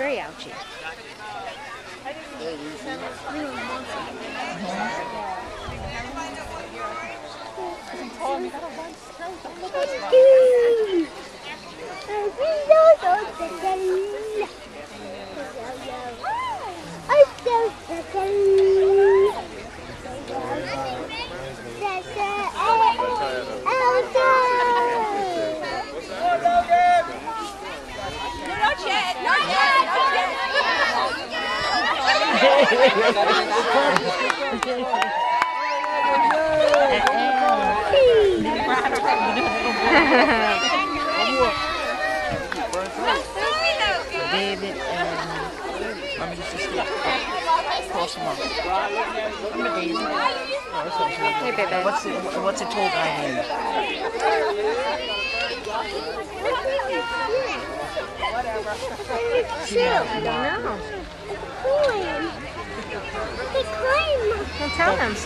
very ouchy. Not yet, not yet, David and Mommy used to sleep across from us. Remember Daisy? Hey, baby. What's the, what's the tall guy name? I don't know. Tell them. Two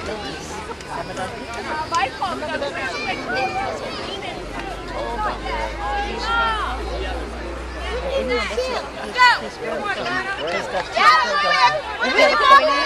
children.